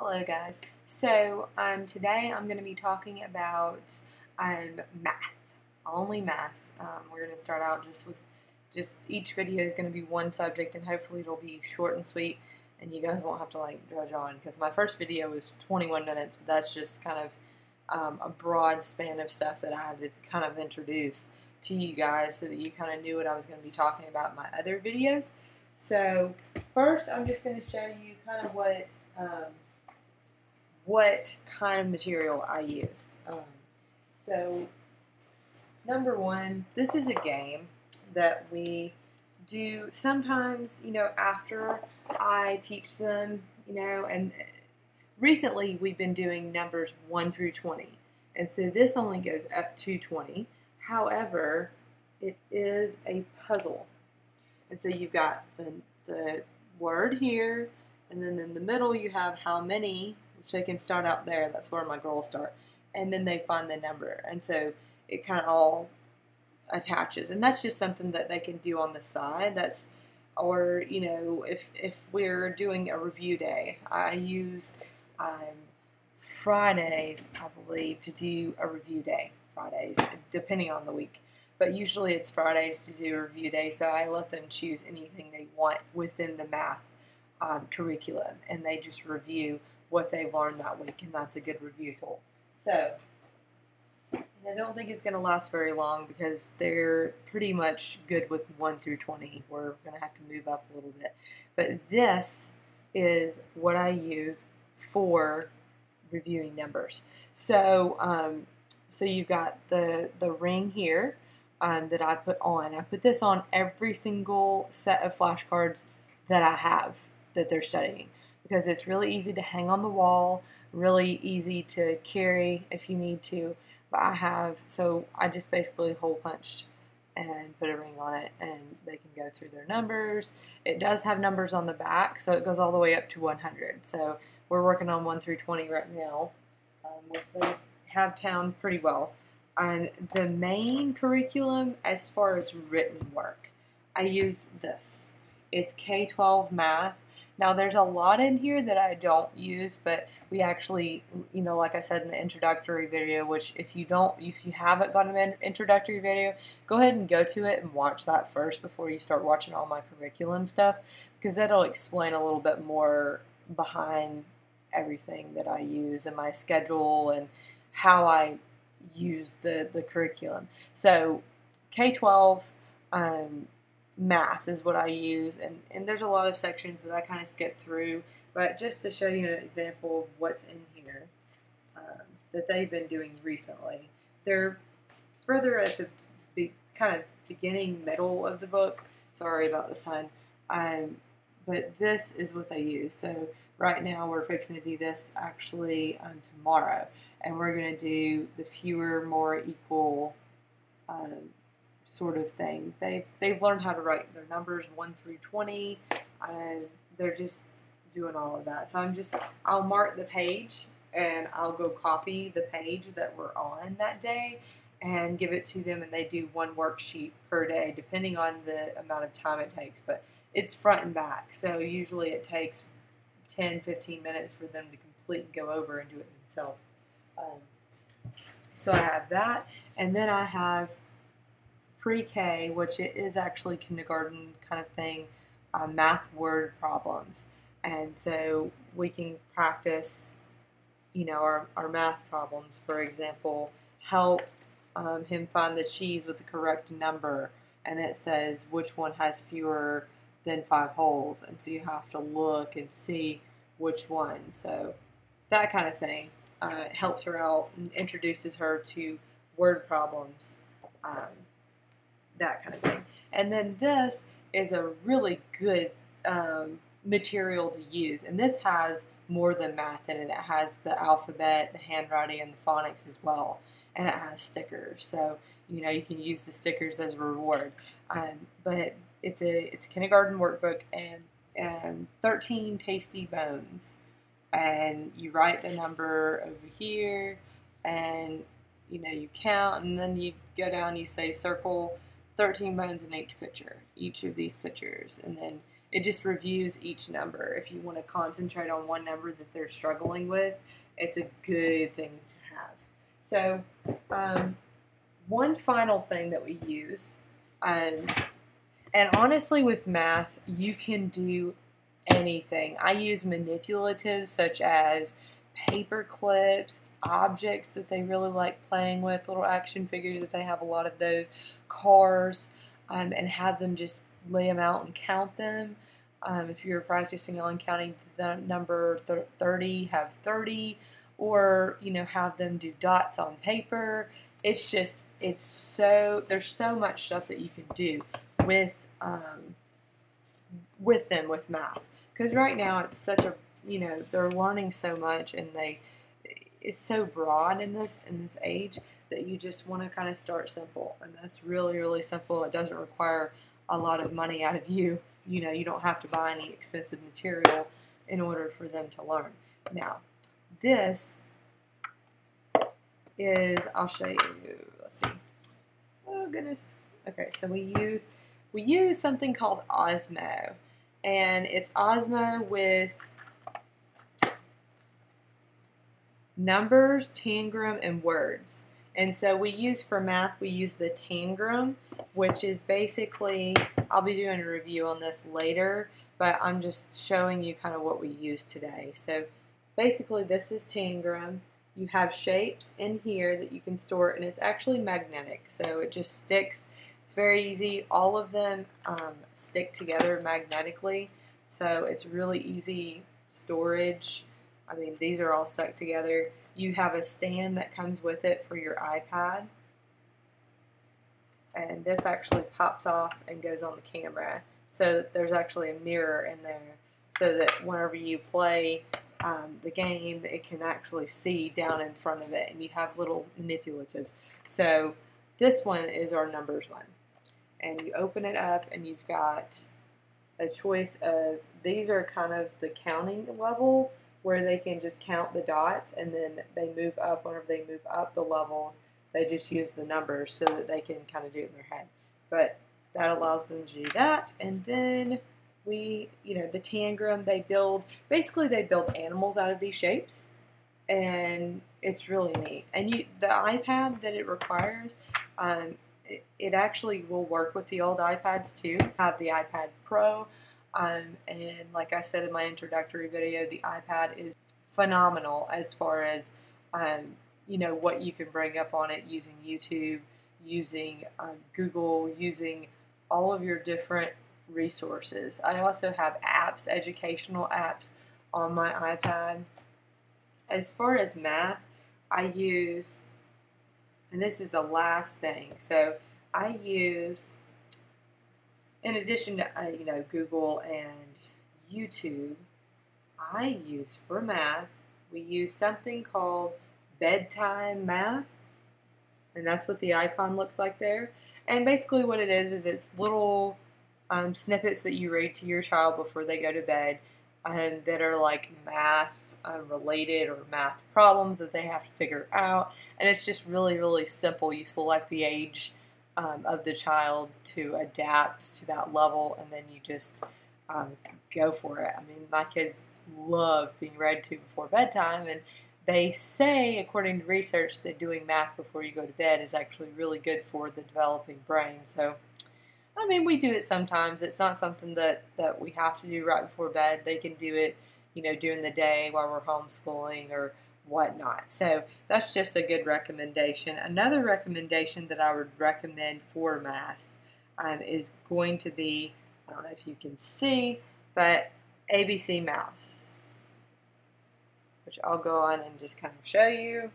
Hello guys. So um, today I'm going to be talking about um, math, only math. Um, we're going to start out just with just each video is going to be one subject and hopefully it'll be short and sweet and you guys won't have to like drudge on because my first video was 21 minutes but that's just kind of um, a broad span of stuff that I had to kind of introduce to you guys so that you kind of knew what I was going to be talking about in my other videos. So first I'm just going to show you kind of what um, what kind of material I use. Um, so number one, this is a game that we do sometimes, you know, after I teach them, you know, and recently we've been doing numbers 1 through 20. And so this only goes up to 20. However, it is a puzzle. And so you've got the, the word here, and then in the middle you have how many, which they can start out there. That's where my girls start. And then they find the number. And so it kind of all attaches. And that's just something that they can do on the side. That's or you know if if we're doing a review day, I use um, Fridays I believe to do a review day. Fridays, depending on the week. But usually it's Fridays to do a review day, so I let them choose anything they want within the math um, curriculum, and they just review what they've learned that week, and that's a good review tool. So I don't think it's going to last very long because they're pretty much good with 1 through 20. We're going to have to move up a little bit. But this is what I use for reviewing numbers. So, um, so you've got the, the ring here um, that I put on. I put this on every single set of flashcards that I have that they're studying because it's really easy to hang on the wall, really easy to carry if you need to. But I have, so I just basically hole punched and put a ring on it and they can go through their numbers. It does have numbers on the back, so it goes all the way up to 100. So we're working on 1 through 20 right now, um, they have town pretty well. And the main curriculum, as far as written work, I use this. It's K-12 math now, there's a lot in here that I don't use, but we actually, you know, like I said in the introductory video, which if you don't, if you haven't got an introductory video, go ahead and go to it and watch that first before you start watching all my curriculum stuff, because that'll explain a little bit more behind everything that I use and my schedule and how I use the, the curriculum. So, K-12, um, math is what I use, and, and there's a lot of sections that I kind of skip through, but just to show you an example of what's in here um, that they've been doing recently. They're further at the be, kind of beginning, middle of the book. Sorry about the sun. Um, but this is what they use. So right now we're fixing to do this actually um, tomorrow, and we're going to do the fewer, more equal um, sort of thing. They've they've learned how to write their numbers one through twenty, and they're just doing all of that. So I'm just I'll mark the page and I'll go copy the page that we're on that day and give it to them and they do one worksheet per day depending on the amount of time it takes but it's front and back so usually it takes 10 15 minutes for them to complete and go over and do it themselves um, so I have that and then I have pre-K, which is actually kindergarten kind of thing, uh, math word problems. And so we can practice, you know, our, our math problems. For example, help um, him find the cheese with the correct number. And it says which one has fewer than five holes. And so you have to look and see which one. So that kind of thing uh, helps her out and introduces her to word problems. Um, that kind of thing. And then this is a really good um, material to use. And this has more than math in it. It has the alphabet, the handwriting, and the phonics as well. And it has stickers. So, you know, you can use the stickers as a reward. Um, but it's a it's a kindergarten workbook and and 13 tasty bones. And you write the number over here and you know you count and then you go down you say circle 13 bones in each picture, each of these pictures, and then it just reviews each number. If you want to concentrate on one number that they're struggling with, it's a good thing to have. So, um, one final thing that we use, um, and honestly, with math, you can do anything. I use manipulatives such as paper clips, objects that they really like playing with, little action figures if they have a lot of those, cars, um, and have them just lay them out and count them. Um, if you're practicing on counting the number 30, have 30, or you know have them do dots on paper. It's just it's so there's so much stuff that you can do with um, with them with math because right now it's such a you know they're learning so much and they it's so broad in this in this age that you just want to kind of start simple. And that's really really simple. It doesn't require a lot of money out of you. You know you don't have to buy any expensive material in order for them to learn. Now this is I'll show you let's see. Oh goodness. Okay so we use we use something called Osmo. And it's Osmo with numbers, tangram, and words. And so we use for math, we use the tangram, which is basically, I'll be doing a review on this later, but I'm just showing you kind of what we use today. So basically this is tangram. You have shapes in here that you can store, and it's actually magnetic, so it just sticks. It's very easy. All of them um, stick together magnetically, so it's really easy storage. I mean, these are all stuck together. You have a stand that comes with it for your iPad. And this actually pops off and goes on the camera. So there's actually a mirror in there so that whenever you play um, the game, it can actually see down in front of it. And you have little manipulatives. So this one is our numbers one. And you open it up and you've got a choice of, these are kind of the counting level where they can just count the dots and then they move up whenever they move up the levels they just use the numbers so that they can kind of do it in their head. But that allows them to do that and then we you know the tangram they build basically they build animals out of these shapes and it's really neat. And you the ipad that it requires um, it, it actually will work with the old ipads too. Have the ipad pro um, and like I said in my introductory video, the iPad is phenomenal as far as um, you know what you can bring up on it using YouTube, using um, Google, using all of your different resources. I also have apps, educational apps on my iPad. As far as math, I use, and this is the last thing, so I use in addition to uh, you know Google and YouTube, I use for math. We use something called bedtime math, and that's what the icon looks like there. And basically, what it is is it's little um, snippets that you read to your child before they go to bed, and um, that are like math uh, related or math problems that they have to figure out. And it's just really, really simple. You select the age um, of the child to adapt to that level, and then you just um, go for it. I mean, my kids love being read to before bedtime, and they say, according to research, that doing math before you go to bed is actually really good for the developing brain. So, I mean, we do it sometimes. It's not something that, that we have to do right before bed. They can do it, you know, during the day while we're homeschooling or whatnot. So that's just a good recommendation. Another recommendation that I would recommend for math um, is going to be, I don't know if you can see, but ABC Mouse, which I'll go on and just kind of show you.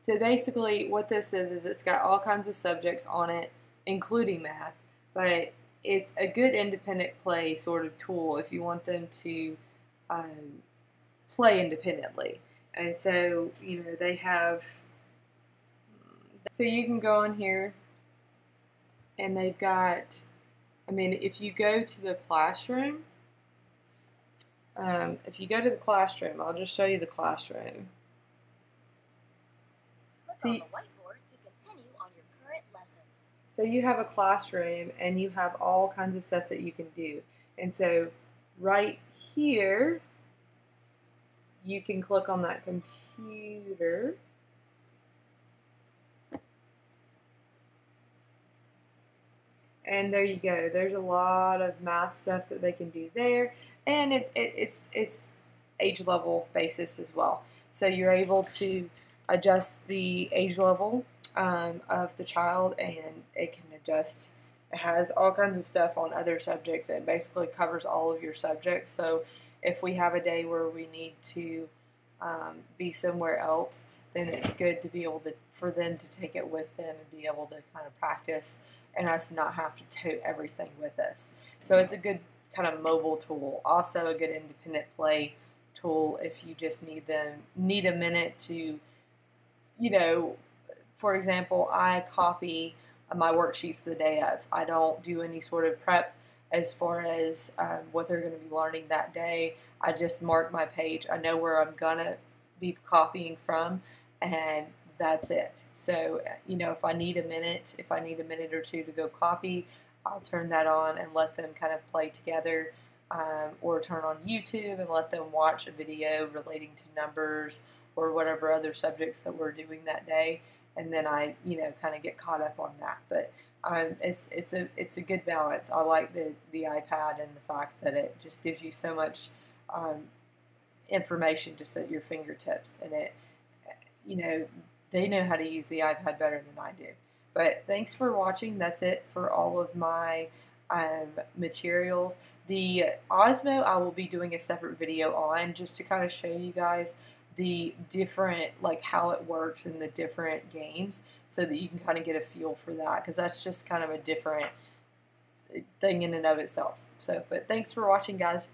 So basically what this is, is it's got all kinds of subjects on it, including math, but it's a good independent play sort of tool if you want them to um, play independently. And so, you know, they have, so you can go on here and they've got, I mean, if you go to the classroom, um, if you go to the classroom, I'll just show you the classroom. Click on the whiteboard to continue on your current lesson. So you have a classroom and you have all kinds of stuff that you can do. And so right here, you can click on that computer. And there you go. There's a lot of math stuff that they can do there, and it, it, it's it's age level basis as well. So you're able to adjust the age level um, of the child, and it can adjust. It has all kinds of stuff on other subjects. It basically covers all of your subjects. So if we have a day where we need to um, be somewhere else, then it's good to be able to for them to take it with them and be able to kind of practice and us not have to tote everything with us. So it's a good kind of mobile tool. Also a good independent play tool if you just need them need a minute to you know for example I copy my worksheets the day of. I don't do any sort of prep as far as um, what they're going to be learning that day. I just mark my page. I know where I'm going to be copying from, and that's it. So, you know, if I need a minute, if I need a minute or two to go copy, I'll turn that on and let them kind of play together. Um, or turn on YouTube and let them watch a video relating to numbers or whatever other subjects that we're doing that day, and then I, you know, kind of get caught up on that. But um, it's it's a it's a good balance. I like the the iPad and the fact that it just gives you so much um, information just at your fingertips, and it, you know, they know how to use the iPad better than I do. But thanks for watching. That's it for all of my um, materials. The Osmo I will be doing a separate video on just to kind of show you guys the different, like how it works in the different games so that you can kind of get a feel for that because that's just kind of a different uh, thing in and of itself. So, but thanks for watching, guys.